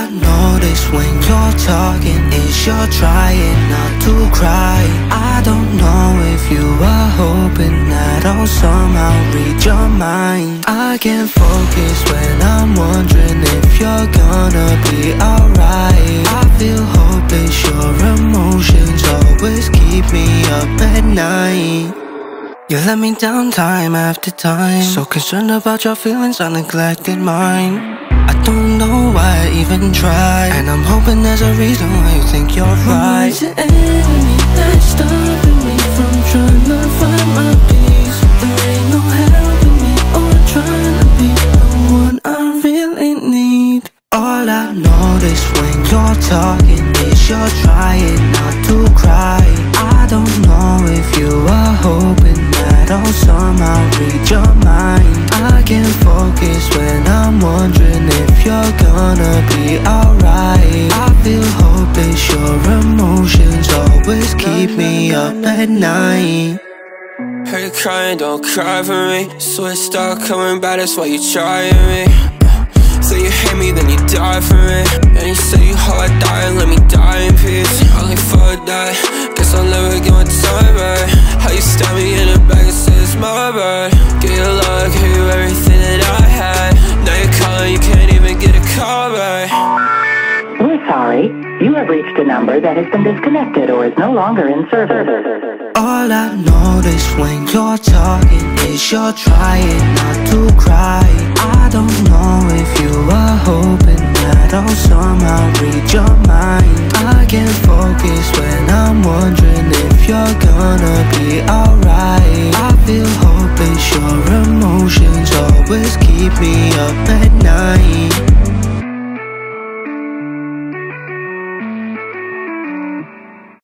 I notice when you're talking is you're trying not to cry. I don't know if you are hoping that I'll somehow read your mind. I can't focus when I'm wondering if you're gonna be alright. I feel hopeless, your emotions always keep me up at night. You let me down time after time. So concerned about your feelings, I neglected mine. I don't know why I even try. And I'm hoping there's a reason why you think you're right. Is it enemy that's stopping me from trying to find my peace? There ain't no helping me or trying to be the one I really need. All I notice when you're talking is you're trying not to cry. I don't know wondering if you're gonna be alright I feel hopeless, your emotions always keep me up at night. Heard you crying, don't cry for me. Switched up, coming back, that's why you trying me. Say you hate me, then you die for me. And you say you hope I die and let me die in peace We're sorry. You have reached a number that has been disconnected or is no longer in service. All I notice when you're talking is you're trying not to cry I don't know if you are hoping that I'll somehow read your mind I can't focus when I'm wondering if you're gonna be alright I feel hopeless, your emotions always keep me up at night